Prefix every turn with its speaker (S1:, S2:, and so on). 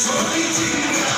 S1: Fighting